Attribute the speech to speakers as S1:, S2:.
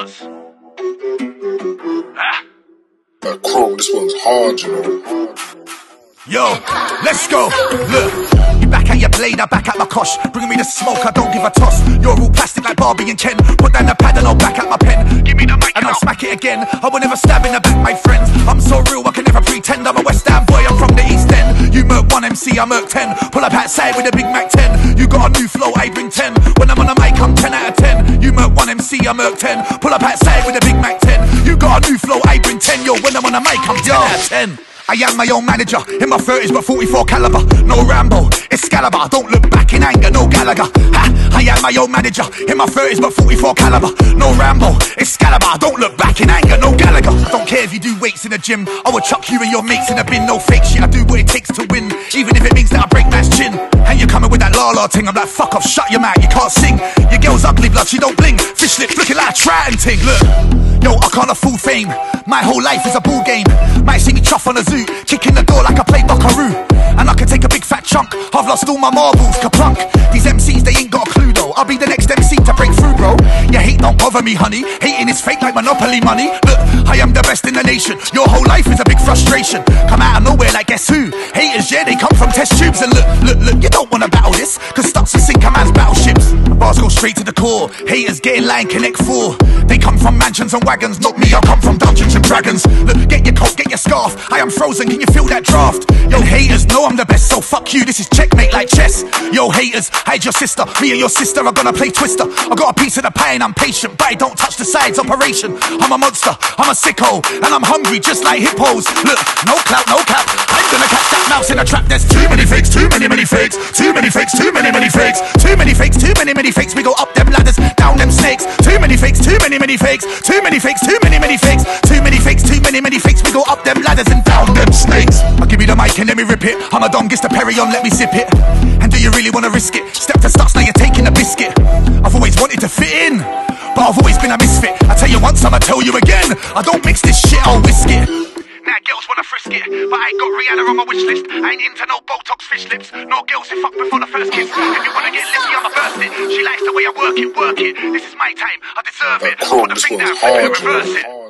S1: does. Ah.
S2: That Krome, this one's hard, you know.
S1: Yo, let's go. Look, you back at your blade, I back at my kosh. Bring me the smoke, I don't give a toss. You're all plastic like Barbie and Ken. Put down the pad and I'll back at my pen. Give me the mic and I'll smack it again. I will never stab in the back, my friends. I'm so real, I can never pretend. I'm a West Ham boy, I'm from the East End. You murk one MC, I murk ten. Pull up outside with a Big Mac 10. You got a new flow, I bring 10. When I'm on the mic, I'm 10 out of 10. You murk one MC, I murk 10. Up outside with a Big Mac 10. You got a new flow, I bring 10. Yo, when I'm on the mic, I'm 10 out of 10. I am my own manager, in my 30s but 44 caliber. No Rambo, Excalibur, don't look back in anger, no Gallagher. Ha, I am my own manager, in my 30s but 44 caliber. No Rambo, Excalibur, don't look back in anger, no Gallagher. I don't care if you do weights in the gym, I will chuck you and your mates in a bin, no fake shit. I do what it takes to win, even if it means that I break. And you coming with la la ting, I'm like, fuck off, shut your mouth, you can't sing. Your girl's ugly blood, she don't bling. Fish lips looking like a tritton ting, look. Yo, I can't afford fame. My whole life is a ball game. Might see me chuff on a zoo, kicking the door like I play Buckaroo. And I can take a big fat chunk. I've lost all my marbles, Kerplunk. These MCs, they ain't got a clue though. I'll be the next MC to break through, bro. Your hate don't bother me, honey. Hating is fake like Monopoly money. Look, I am the best in the nation. Your whole life is a big frustration. Come out of nowhere like guess who? Haters, yeah, they come from test tubes. And look, look, look, you don't wanna battle this. Cause Stuttz to sink a man's battleships. Bars go straight to the core. Haters getting line connect four. They come from mansions and wagons. Not me, I come from Dungeons and Dragons. Scarf. I am frozen, can you feel that draft? Yo, haters know I'm the best, so fuck you. This is checkmate like chess. Yo, haters, hide your sister. Me and your sister are gonna play Twister. I got a piece of the pie and I'm patient, but I don't touch the sides. Operation. I'm a monster, I'm a sicko, and I'm hungry just like hippos. Look, no clout, no cap. I'm gonna catch that mouse in a trap. There's too many fakes, too many, many fakes, too many fakes, too many, too many many, fakes. We go up them ladders, down them snakes. Too many fakes, too many, many fakes, too many fakes, too many, many fakes, too many fakes, too many, many fakes. We go up them ladders and down them snakes. I'll give you the mic and let me rip it. I'm a don, get the Perry on, let me sip it. And do you really wanna risk it? Step to Stuttz, now you're taking a biscuit. I've always wanted to fit in, but I've always been a misfit. I tell you once, I'ma tell you again. I don't mix this shit, I'll whisk it. Now girls wanna frisk it, but I ain't got Rihanna on my wish list. I ain't into no Botox fish lips, no girls who fuck before the first kiss. If you wanna get lippy, I'ma burst it. She likes the way I work it, work it. This is my time, I deserve it. Put the thing down, flip it, reverse it.
S2: Hard, you know.